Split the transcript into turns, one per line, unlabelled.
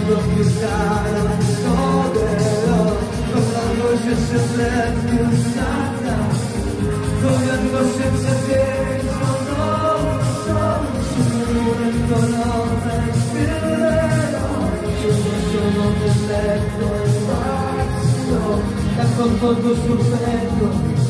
Amigos que usaron todo Los arroyos se reemplazan Corren los encendedores No son un entorno Con todo su pecho